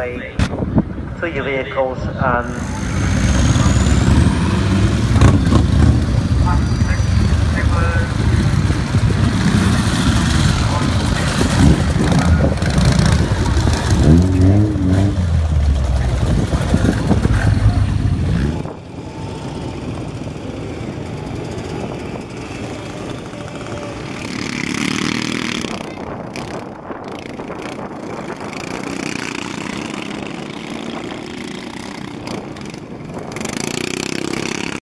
away to your vehicles and